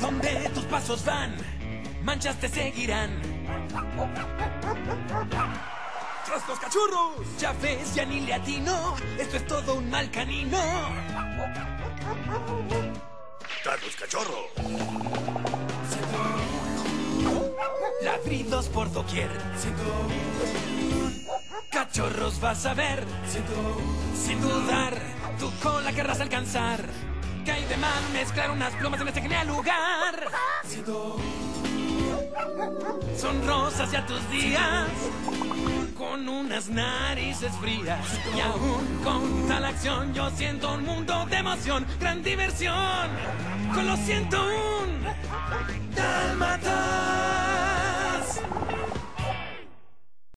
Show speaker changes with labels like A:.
A: Donde tus pasos van, manchas te seguirán.
B: ¡Tras los cachorros!
A: Ya ves, ya ni le atino. Esto es todo un mal canino.
B: ¡Tras los cachorros!
A: Ladridos por doquier. Cachorros vas a ver. Sin dudar, tu cola querrás alcanzar. Que hay de mal mezclar unas plumas en este genial lugar. Son rosas ya tus días. Con unas narices frías. Y aún con tal acción yo siento un mundo de emoción. Gran diversión. Con lo siento un. Dalmata.